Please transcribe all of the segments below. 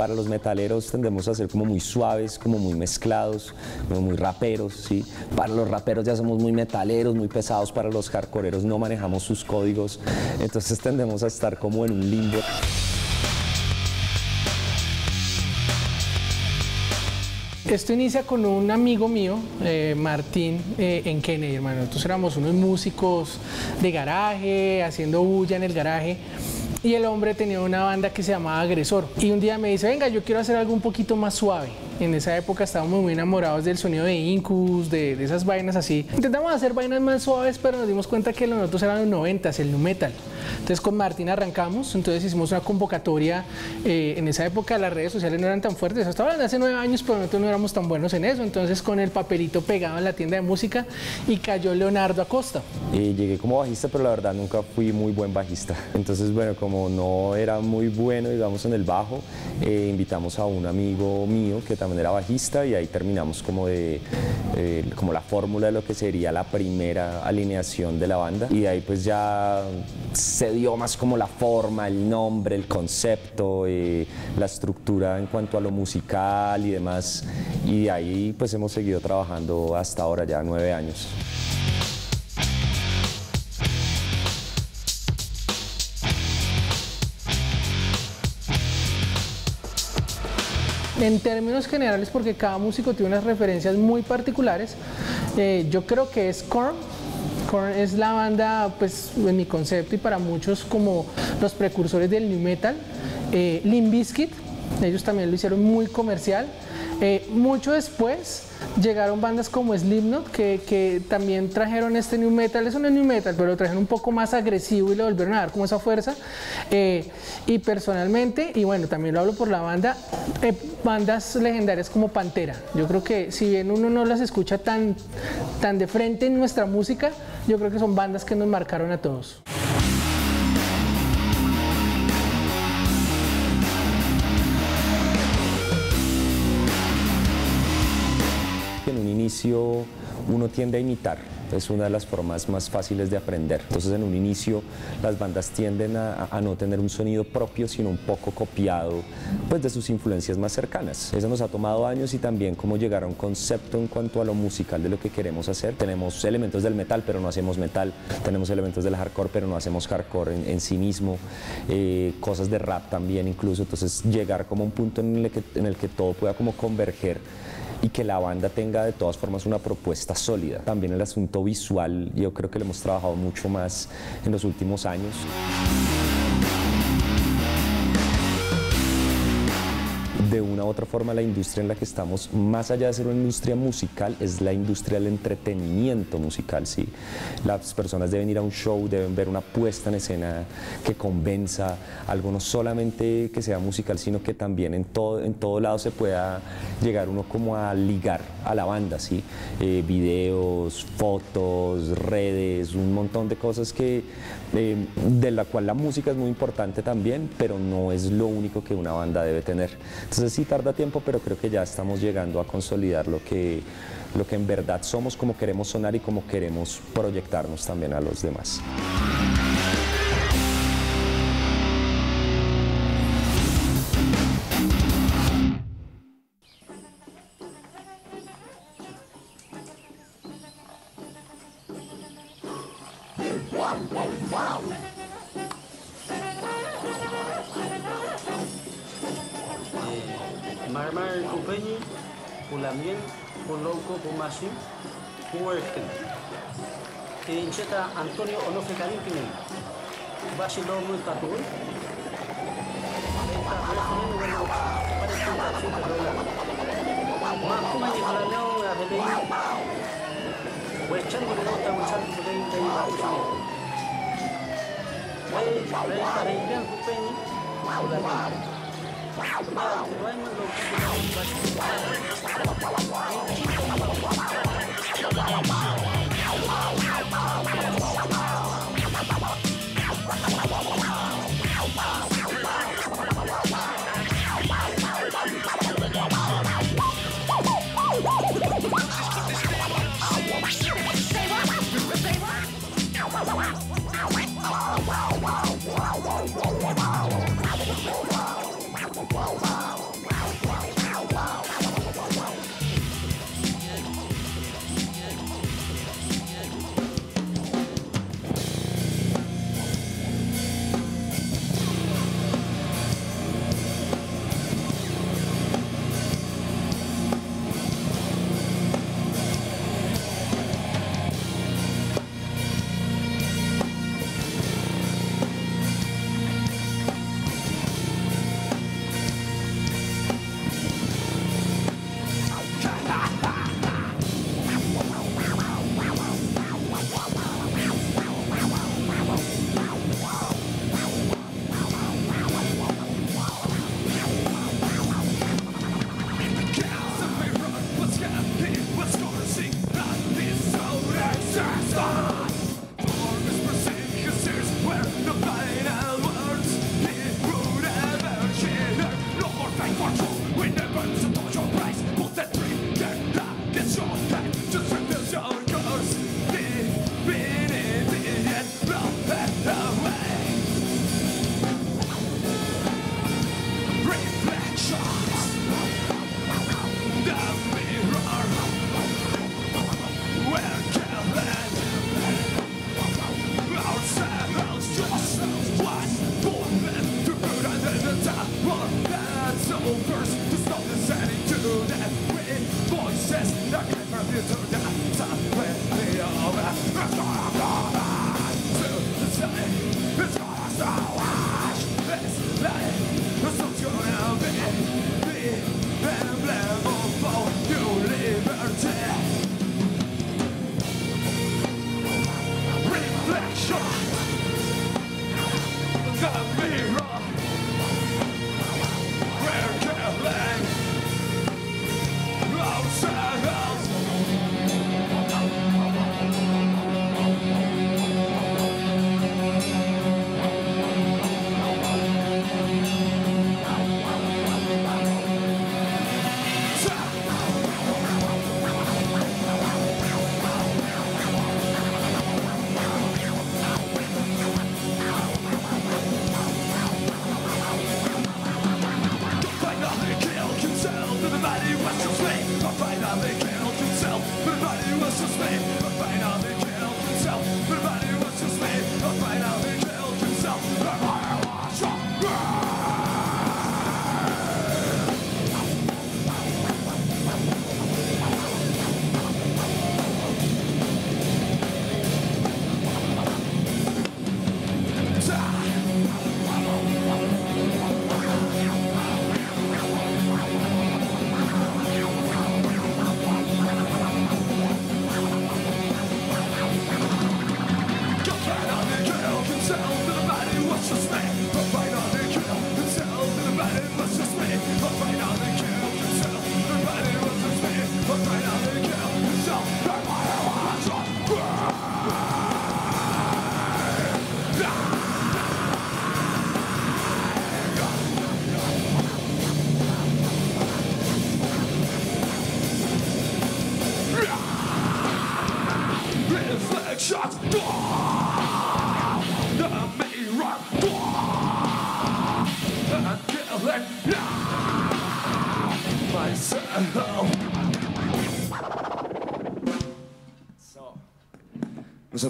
Para los metaleros tendemos a ser como muy suaves, como muy mezclados, como muy raperos, ¿sí? Para los raperos ya somos muy metaleros, muy pesados, para los hardcoreeros no manejamos sus códigos, entonces tendemos a estar como en un limbo. Esto inicia con un amigo mío, eh, Martín, eh, en Kennedy, hermano. Nosotros éramos unos músicos de garaje, haciendo bulla en el garaje. Y el hombre tenía una banda que se llamaba Agresor. Y un día me dice, venga, yo quiero hacer algo un poquito más suave. En esa época estábamos muy enamorados del sonido de Incus, de, esas vainas así. Intentamos hacer vainas más suaves, pero nos dimos cuenta que los nosotros eran los 90, el nu metal. Entonces con Martín arrancamos, entonces hicimos una convocatoria. eh, en esa época las redes sociales no eran tan fuertes, hasta hablando hace nueve años, pero nosotros no éramos tan buenos en eso. Entonces con el papelito pegado en la tienda de música y cayó Leonardo Acosta. Eh, llegué como bajista, pero la verdad nunca fui muy buen bajista. Entonces, bueno, como no era muy bueno, digamos, en el bajo, eh, invitamos a un amigo mío que también era bajista y ahí terminamos como de eh, como la fórmula de lo que sería la primera alineación de la banda. Y ahí pues ya se dio más como la forma, el nombre, el concepto, eh, la estructura en cuanto a lo musical y demás. Y de ahí pues hemos seguido trabajando hasta ahora, ya nueve años. En términos generales, porque cada músico tiene unas referencias muy particulares, eh, yo creo que es Korn. Es la banda, pues en mi concepto y para muchos como los precursores del new metal. Eh, Limp ellos también lo hicieron muy comercial. Eh, mucho después llegaron bandas como Slipknot que, que también trajeron este new metal, eso no es new metal, pero lo trajeron un poco más agresivo y le volvieron a dar como esa fuerza. Eh, y personalmente, y bueno, también lo hablo por la banda, eh, bandas legendarias como Pantera. Yo creo que si bien uno no las escucha tan, tan de frente en nuestra música, yo creo que son bandas que nos marcaron a todos. En un inicio uno tiende a imitar, es una de las formas más fáciles de aprender. Entonces en un inicio las bandas tienden a, a no tener un sonido propio, sino un poco copiado pues, de sus influencias más cercanas. Eso nos ha tomado años y también cómo llegar a un concepto en cuanto a lo musical de lo que queremos hacer. Tenemos elementos del metal, pero no hacemos metal. Tenemos elementos del hardcore, pero no hacemos hardcore en, en sí mismo. Eh, cosas de rap también incluso. Entonces llegar como a un punto en el que, en el que todo pueda como converger y que la banda tenga de todas formas una propuesta sólida. También el asunto visual, yo creo que lo hemos trabajado mucho más en los últimos años. De una u otra forma la industria en la que estamos, más allá de ser una industria musical, es la industria del entretenimiento musical. ¿sí? Las personas deben ir a un show, deben ver una puesta en escena que convenza, algo no solamente que sea musical, sino que también en todo, en todo lado se pueda llegar uno como a ligar a la banda, ¿sí? Eh, videos, fotos, redes, un montón de cosas que, eh, de la cual la música es muy importante también, pero no es lo único que una banda debe tener. Entonces sí tarda tiempo, pero creo que ya estamos llegando a consolidar lo que, lo que en verdad somos, como queremos sonar y como queremos proyectarnos también a los demás. computadores. was just me, a pain of the cannot itself, but body was just me, a pain of the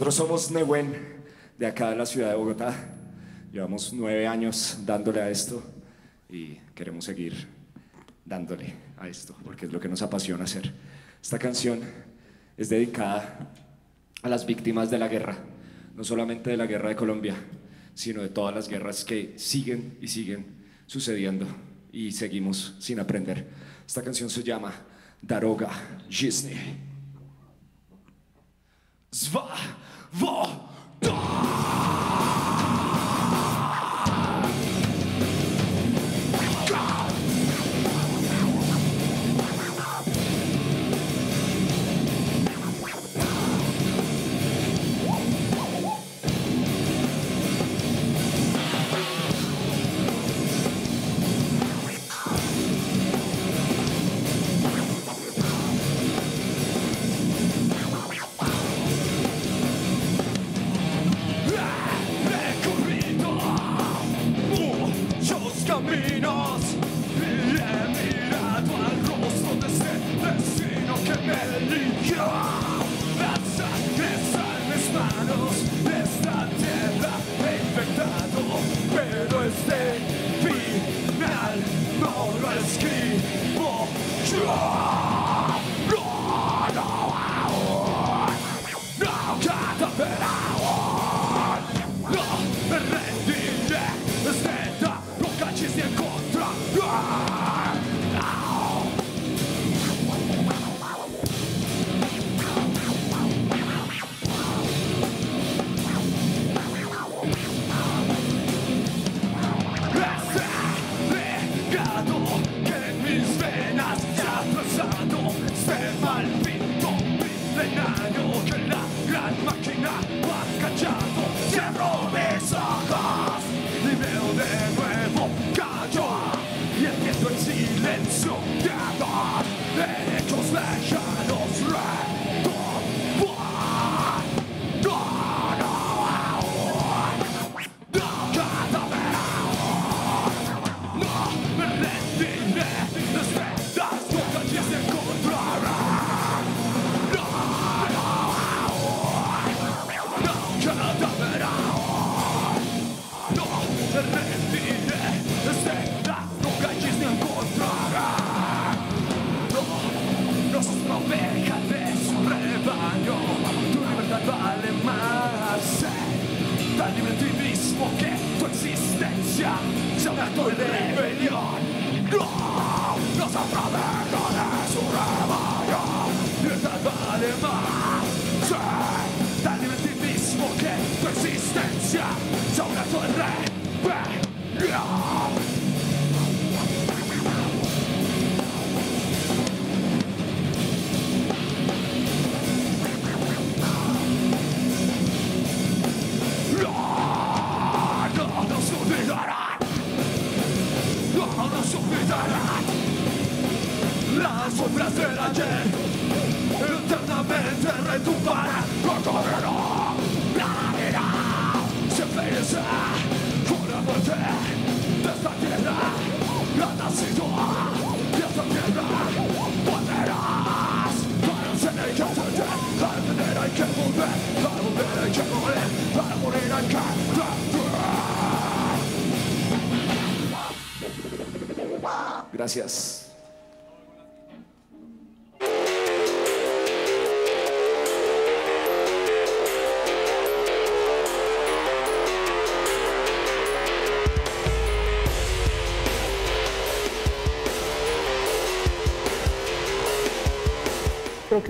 Nosotros somos Nehuen, de acá de la ciudad de Bogotá. Llevamos nueve años dándole a esto y queremos seguir dándole a esto, porque es lo que nos apasiona hacer. Esta canción es dedicada a las víctimas de la guerra, no solamente de la guerra de Colombia, sino de todas las guerras que siguen y siguen sucediendo y seguimos sin aprender. Esta canción se llama Daroga Gisny. Zwa, wo, da!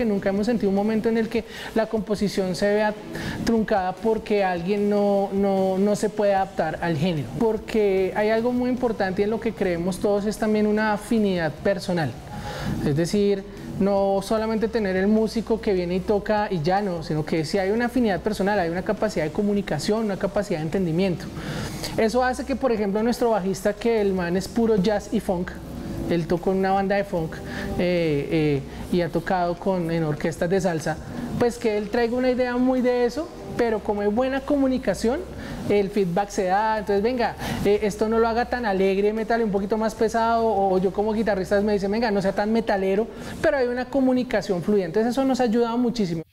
Nunca hemos sentido un momento en el que la composición se vea truncada porque alguien no, no, no se puede adaptar al género. Porque hay algo muy importante y en lo que creemos todos es también una afinidad personal. Es decir, no solamente tener el músico que viene y toca y ya no, sino que si hay una afinidad personal, hay una capacidad de comunicación, una capacidad de entendimiento. Eso hace que, por ejemplo, nuestro bajista, que el man es puro jazz y funk, él tocó en una banda de funk eh, eh, y ha tocado con, en orquestas de salsa, pues que él traiga una idea muy de eso, pero como hay buena comunicación, el feedback se da, entonces venga, eh, esto no lo haga tan alegre, métale un poquito más pesado, o yo como guitarrista me dicen, venga, no sea tan metalero, pero hay una comunicación fluida, entonces eso nos ha ayudado muchísimo.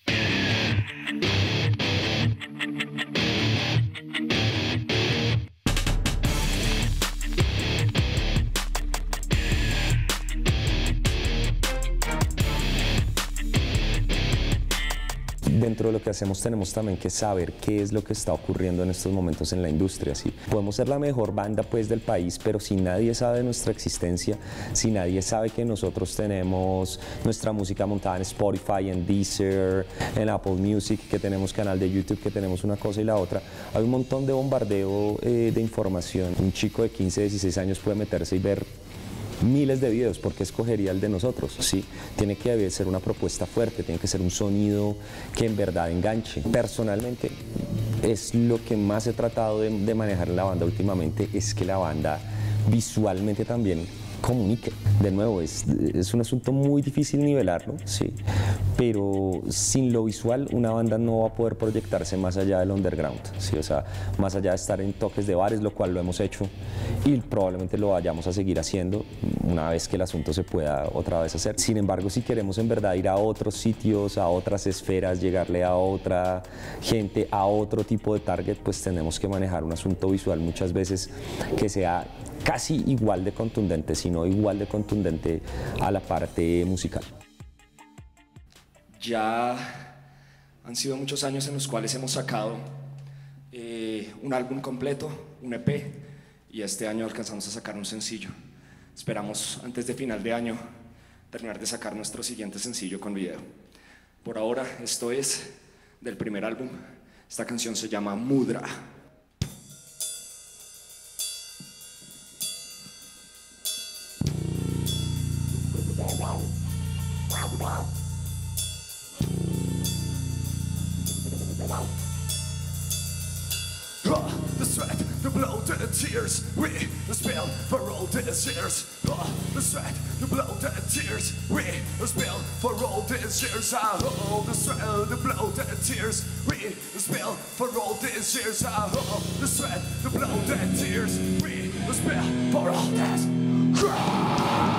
Dentro de lo que hacemos tenemos también que saber qué es lo que está ocurriendo en estos momentos en la industria. ¿sí? Podemos ser la mejor banda pues, del país, pero si nadie sabe nuestra existencia, si nadie sabe que nosotros tenemos nuestra música montada en Spotify, en Deezer, en Apple Music, que tenemos canal de YouTube, que tenemos una cosa y la otra, hay un montón de bombardeo eh, de información. Un chico de 15, 16 años puede meterse y ver miles de videos, porque escogería el de nosotros? Sí, tiene que ser una propuesta fuerte, tiene que ser un sonido que en verdad enganche. Personalmente, es lo que más he tratado de, de manejar en la banda últimamente, es que la banda visualmente también comunique. De nuevo, es, es, un asunto muy difícil nivelarlo, sí, pero sin lo visual una banda no va a poder proyectarse más allá del underground, sí, o sea, más allá de estar en toques de bares, lo cual lo hemos hecho y probablemente lo vayamos a seguir haciendo una vez que el asunto se pueda otra vez hacer. Sin embargo, si queremos en verdad ir a otros sitios, a otras esferas, llegarle a otra gente, a otro tipo de target, pues tenemos que manejar un asunto visual muchas veces que sea casi igual de contundente, sino igual de contundente a la parte musical. Ya han sido muchos años en los cuales hemos sacado eh, un álbum completo, un EP, y este año alcanzamos a sacar un sencillo. Esperamos antes de final de año terminar de sacar nuestro siguiente sencillo con video. Por ahora, esto es del primer álbum. Esta canción se llama Mudra. Tears we spill for all these years. Oh, the sweat, the blood, the tears we spill for all these years. Ah, oh, oh, the sweat, the blood, the tears we spill for all these years. Ah, oh, oh, the sweat, the blood, the tears we spill for all this. Bueno,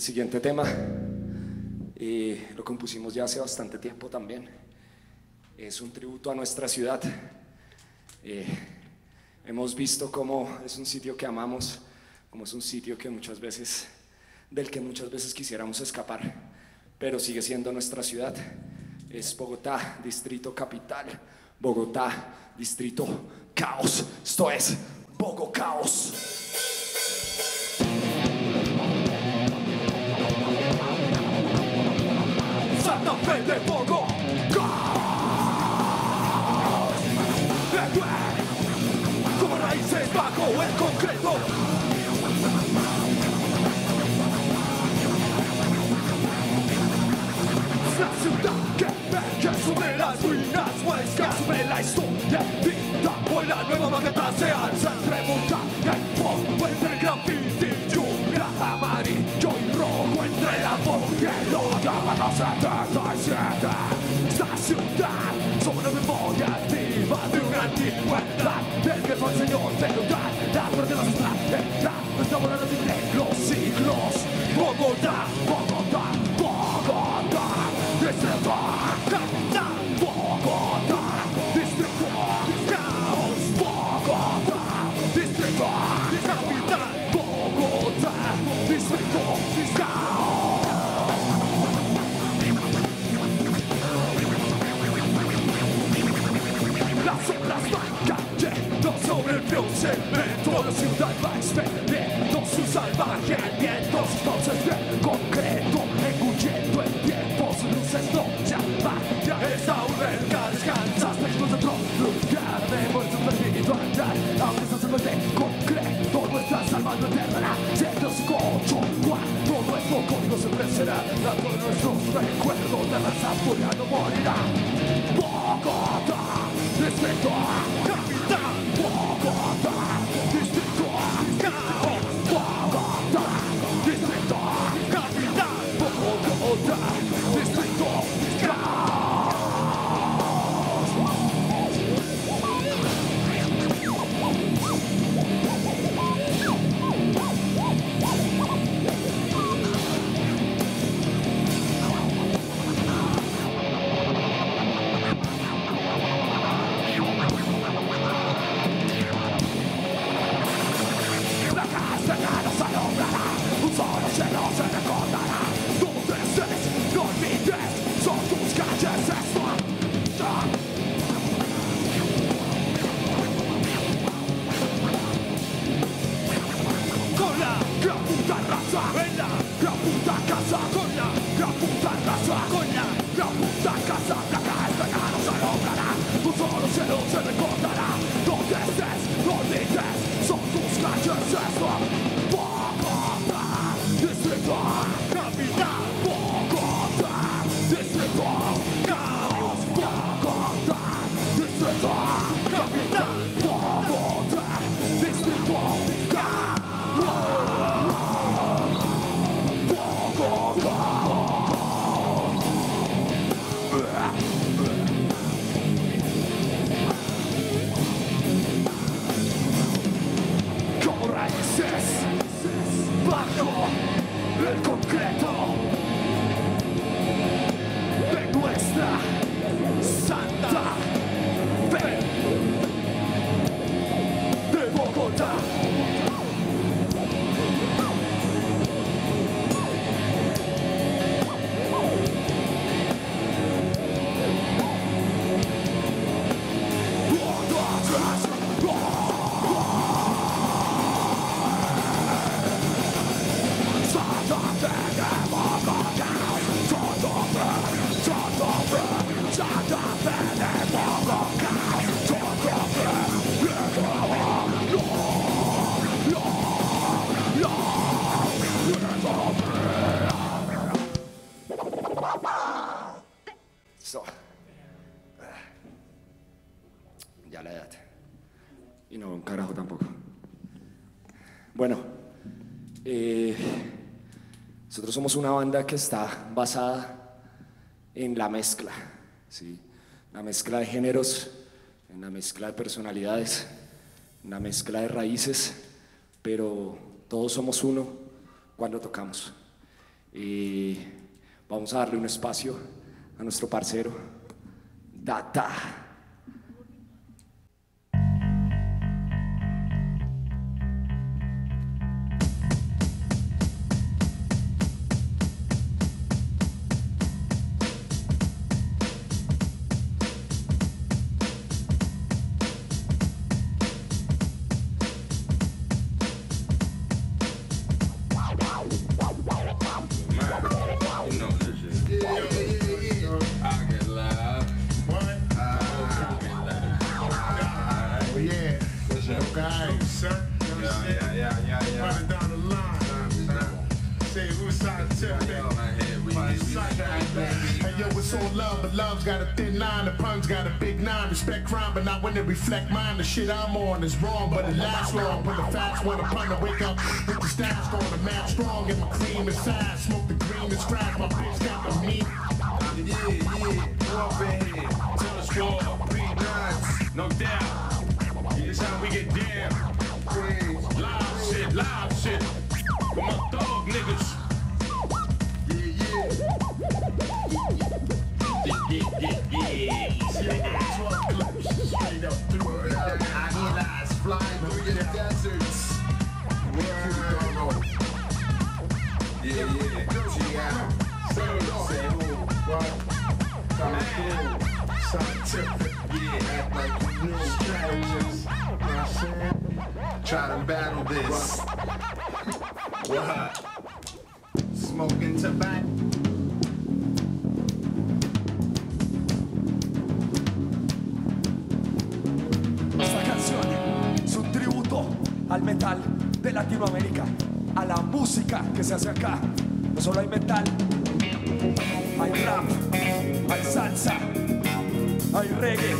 el siguiente tema eh, lo compusimos ya hace bastante tiempo también. Es un tributo a nuestra ciudad. Eh, hemos visto cómo es un sitio que amamos, como es un sitio que muchas veces, del que muchas veces quisiéramos escapar, pero sigue siendo nuestra ciudad. Es Bogotá, distrito capital. Bogotá, distrito caos. Esto es Bogo Caos. Fe de Caos. Como raíces bajo el concreto. La ciudad que emerge sobre las ruinas huescas Sobre la historia vida Hoy la nueva maqueta se alza entre montaña y polvo Entre el graffiti y lluvia Amarillo y rojo entre la furia y llama 77 Esta ciudad sobre la memoria activa de una antigüedad Del que fue el señor de lugar La fuerza de nuestra edad Está volando de los siglos cemento La ciudad va experimentando su salvaje aliento Sus voces de concreto engullendo el tiempo Sus luces no llaman Ya esta urberca descansa Espejos de otro lugar de muertos perdido andar Ahora estás en de concreto Nuestras almas no eterna Siendo su cocho Cuando nuestro código siempre será La de nuestros recuerdos de raza furia no morirá Bogotá Distrito somos una banda que está basada en la mezcla, ¿sí? La mezcla de géneros, en la mezcla de personalidades, en la mezcla de raíces, pero todos somos uno cuando tocamos. Y vamos a darle un espacio a nuestro parcero, Data. Hey yo, it's all love, but love's got a thin line. The pun's got a big nine. Respect crime, but not when it reflect mine. The shit I'm on is wrong, but it lasts long. When the facts want pun to wake up with the stats going, the map strong and my cream inside. Smoke the green and scratch. My bitch got the meat. Yeah, yeah, go up in here. Tell the no doubt. Yeah? Try to battle this. What? Smoking tobacco. Metal Latinoamérica, a la música que se hace acá. No solo hay metal, hay rap, hay salsa, hay reggae,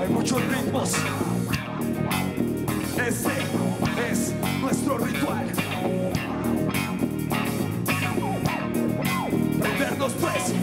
hay muchos ritmos. Este es nuestro ritual. Uno, dos, tres,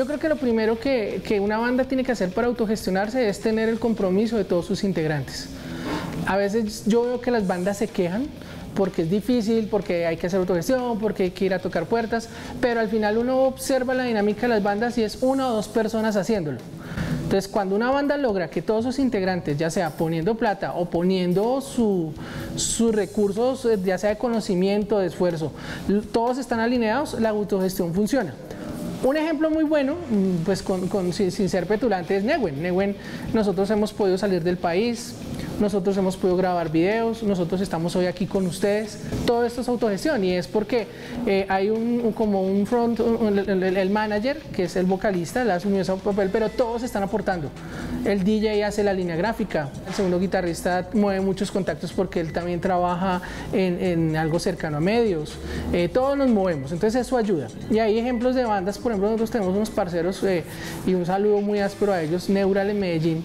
Yo creo que lo primero que, una banda tiene que hacer para autogestionarse es tener el compromiso de todos sus integrantes. A veces yo veo que las bandas se quejan porque es difícil, porque hay que hacer autogestión, porque hay que ir a tocar puertas, pero al final uno observa la dinámica de las bandas y es una o dos personas haciéndolo. Entonces, cuando una banda logra que todos sus integrantes, ya sea poniendo plata o poniendo su- sus recursos, eh, ya sea de conocimiento, de esfuerzo, todos están alineados, la autogestión funciona. Un ejemplo muy bueno, mm, pues con, sin, ser petulante, es Newen. Newen, nosotros hemos podido salir del país, nosotros hemos podido grabar videos, nosotros estamos hoy aquí con ustedes. Todo esto es autogestión y es porque eh, hay un, como un front, el, manager, que es el vocalista, ha asumido ese papel, pero todos están aportando. El DJ hace la línea gráfica, el segundo guitarrista mueve muchos contactos porque él también trabaja en, algo cercano a medios. Eh, todos nos movemos, entonces eso ayuda. Y hay ejemplos de bandas, por ejemplo, nosotros tenemos unos parceros eh, y un saludo muy áspero a ellos, Neural en Medellín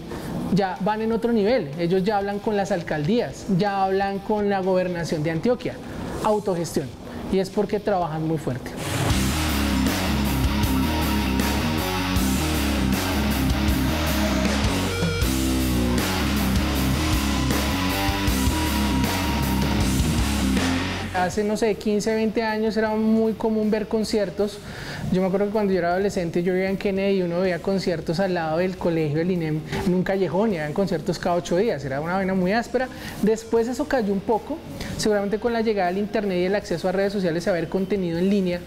ya van en otro nivel. Ellos ya hablan con las alcaldías, ya hablan con la gobernación de Antioquia. Autogestión. Y es porque trabajan muy fuerte. Hace, no sé, 15, 20 años era muy común ver conciertos. Yo me acuerdo que cuando yo era adolescente yo vivía en Kennedy y uno veía conciertos al lado del colegio del en un callejón y eran conciertos cada ocho días. Era una vaina muy áspera. Después eso cayó un poco, seguramente con la llegada del internet y el acceso a redes sociales a ver contenido en línea.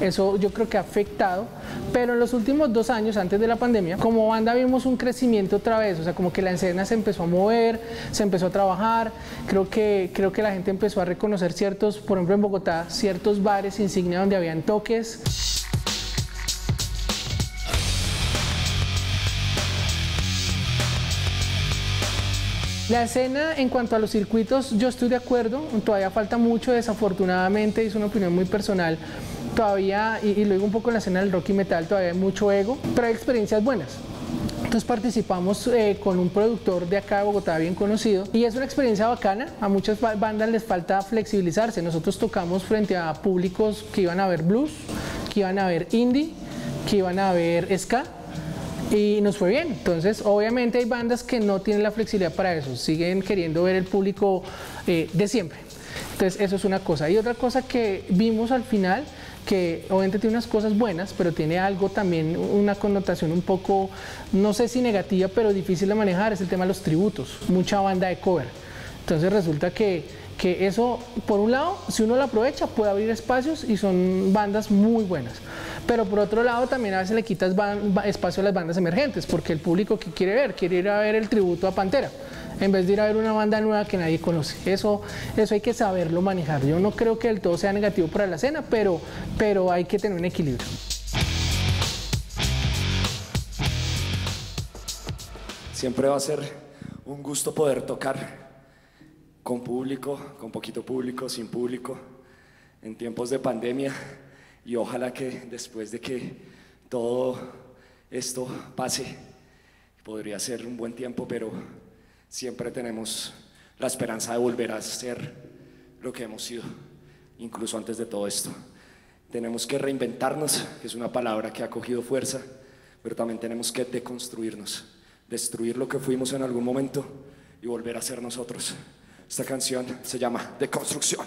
Eso yo creo que ha afectado, pero en los últimos dos años, antes de la pandemia, como banda vimos un crecimiento otra vez, o sea, como que la escena se empezó a mover, se empezó a trabajar, creo que, creo que la gente empezó a reconocer ciertos, por ejemplo en Bogotá, ciertos bares insignia donde habían toques. La escena en cuanto a los circuitos, yo estoy de acuerdo, todavía falta mucho, desafortunadamente, es una opinión muy personal, todavía, y, y lo digo un poco en la escena del rock y metal, todavía hay mucho ego, hay experiencias buenas. Entonces participamos eh, con un productor de acá de Bogotá bien conocido y es una experiencia bacana, a muchas ba- bandas les falta flexibilizarse, nosotros tocamos frente a públicos que iban a ver blues, que iban a ver indie, que iban a ver ska, y nos fue bien. Entonces, obviamente hay bandas que no tienen la flexibilidad para eso, siguen queriendo ver el público eh, de siempre. Entonces, eso es una cosa. Y otra cosa que vimos al final, que obviamente tiene unas cosas buenas, pero tiene algo también, una connotación un poco, no sé si negativa, pero difícil de manejar, es el tema de los tributos. Mucha banda de cover. Entonces resulta que, que eso, por un lado, si uno lo aprovecha, puede abrir espacios y son bandas muy buenas. Pero por otro lado, también a veces le quitas espacio a las bandas emergentes, porque el público que quiere ver, quiere ir a ver el tributo a Pantera, en vez de ir a ver una banda nueva que nadie conoce. Eso, eso hay que saberlo manejar. Yo no creo que del todo sea negativo para la escena, pero, pero hay que tener un equilibrio. Siempre va a ser un gusto poder tocar con público, con poquito público, sin público, en tiempos de pandemia y ojalá que después de que todo esto pase, podría ser un buen tiempo, pero siempre tenemos la esperanza de volver a ser lo que hemos sido, incluso antes de todo esto. Tenemos que reinventarnos, es una palabra que ha cogido fuerza, pero también tenemos que deconstruirnos, destruir lo que fuimos en algún momento y volver a ser nosotros. Esta canción se llama Deconstrucción.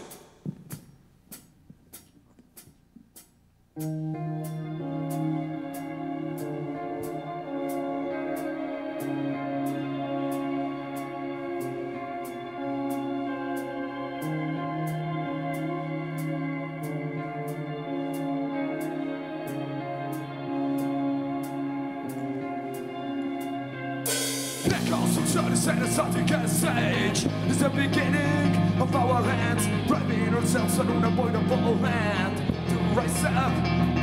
Deconstruction is an exotic stage. It's the beginning of our hands, driving ourselves an unavoidable land. To rise up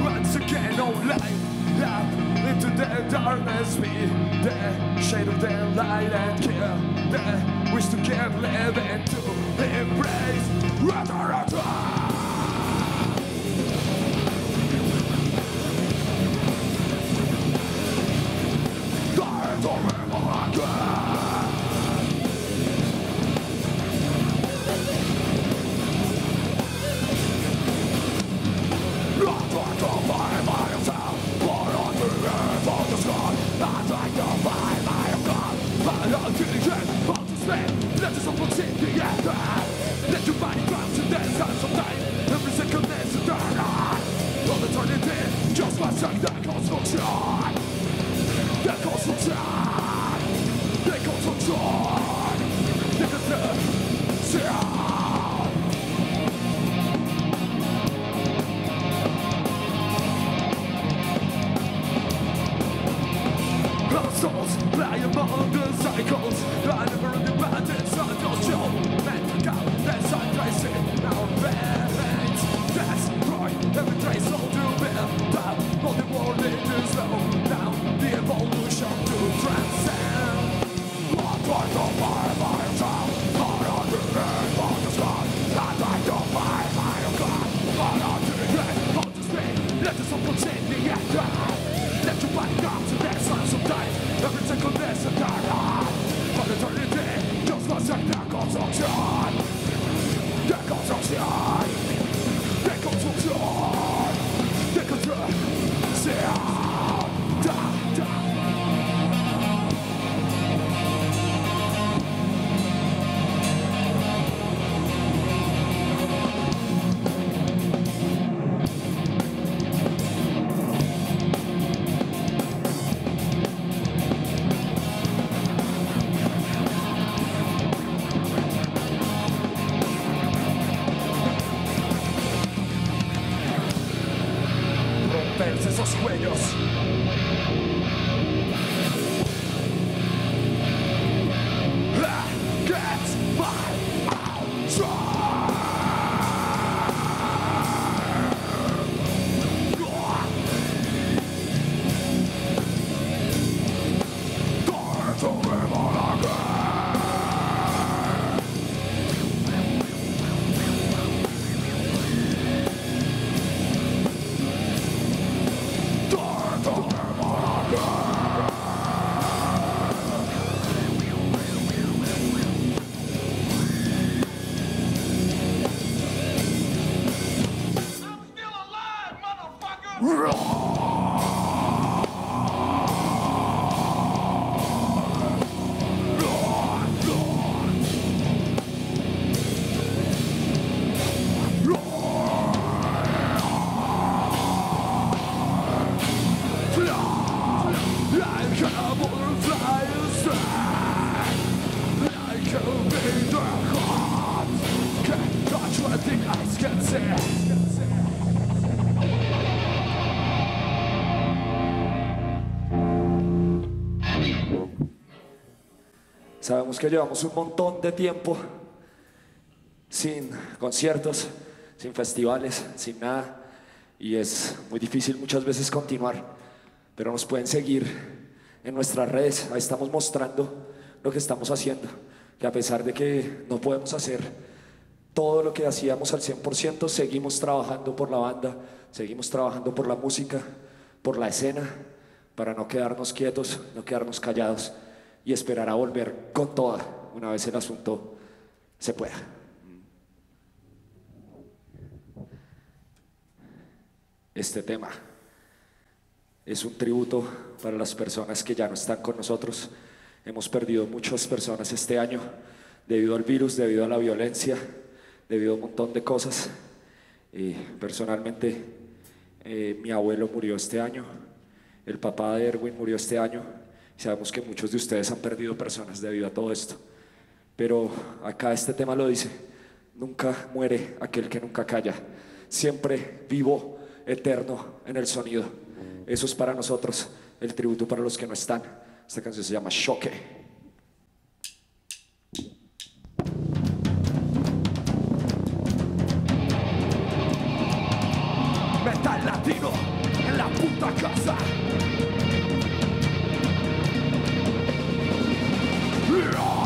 once again, oh life, up into the darkness, be the shade of the light and kill the wish to get live and to embrace. Rata, rata. Sabemos que llevamos un montón de tiempo sin conciertos, sin festivales, sin nada. Y es muy difícil muchas veces continuar. Pero nos pueden seguir en nuestras redes. Ahí estamos mostrando lo que estamos haciendo. Que a pesar de que no podemos hacer todo lo que hacíamos al 100%, seguimos trabajando por la banda, seguimos trabajando por la música, por la escena, para no quedarnos quietos, no quedarnos callados y esperar a volver con toda una vez el asunto se pueda. Este tema es un tributo para las personas que ya no están con nosotros. Hemos perdido muchas personas este año debido al virus, debido a la violencia, debido a un montón de cosas. Y personalmente, eh, mi abuelo murió este año, el papá de Erwin murió este año. Sabemos que muchos de ustedes han perdido personas debido a todo esto. Pero acá este tema lo dice, nunca muere aquel que nunca calla, siempre vivo, eterno en el sonido. Eso es para nosotros el tributo para los que no están. Esta canción se llama Choque. Metal latino en la puta casa. Choque.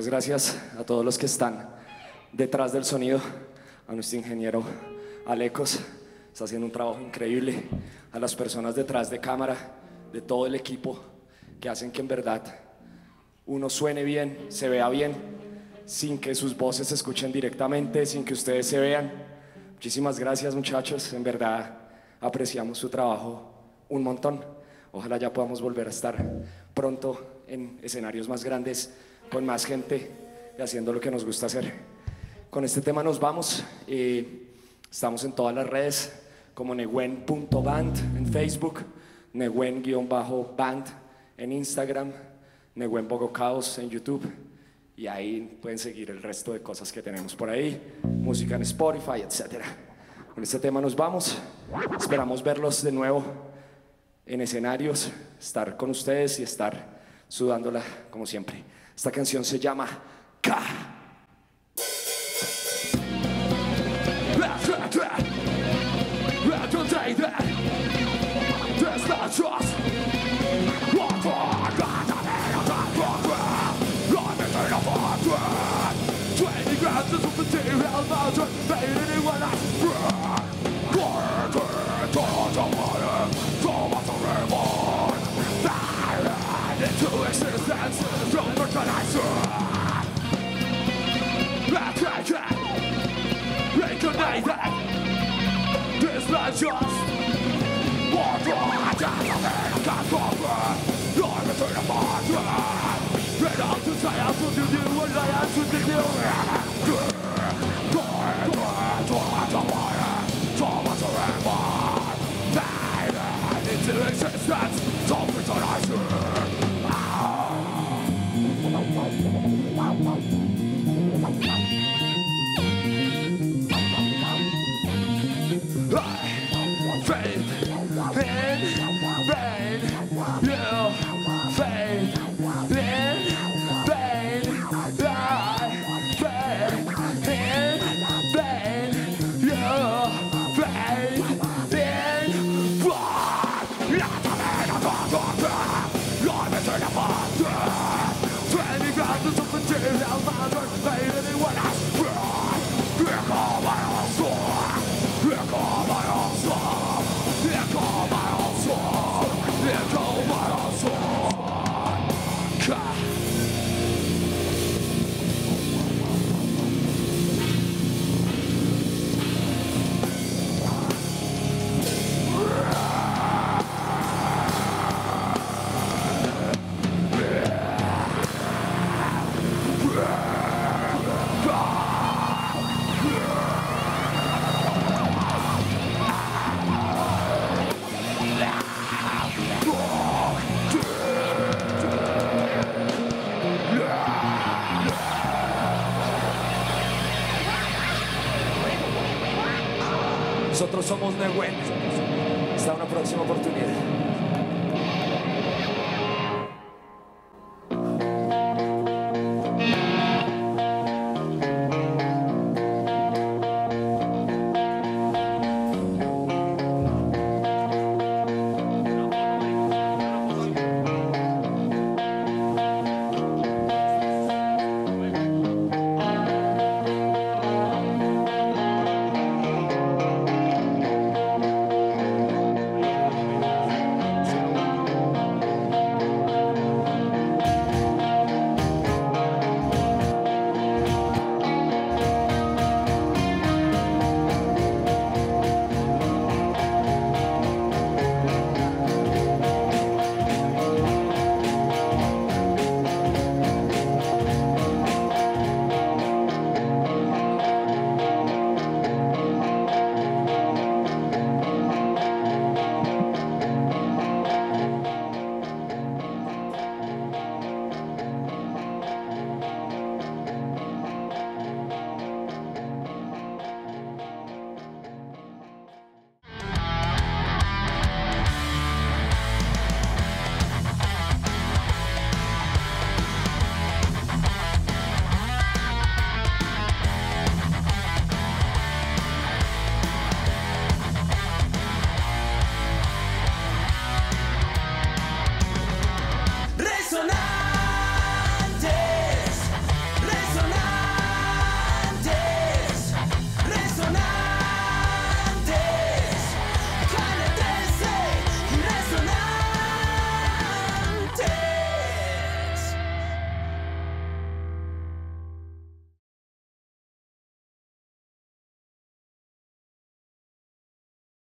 Muchas gracias a todos los que están detrás del sonido, a nuestro ingeniero Alecos, está haciendo un trabajo increíble, a las personas detrás de cámara, de todo el equipo, que hacen que en verdad uno suene bien, se vea bien, sin que sus voces se escuchen directamente, sin que ustedes se vean. Muchísimas gracias muchachos, en verdad apreciamos su trabajo un montón. Ojalá ya podamos volver a estar pronto en escenarios más grandes, con más gente y haciendo lo que nos gusta hacer. Con este tema nos vamos. eh, estamos en todas las redes como neguen.band en Facebook, neguen-band en Instagram, neguen Bogocaos en YouTube. Y ahí pueden seguir el resto de cosas que tenemos por ahí, música en Spotify, etc. Con este tema nos vamos. Esperamos verlos de nuevo en escenarios, estar con ustedes y estar sudándola como siempre. Esta canción se llama K. say that. This not just what you are can't cover your return of bother. Read out to say I told you do what I asked you to. Thomas Ramon, made into existence.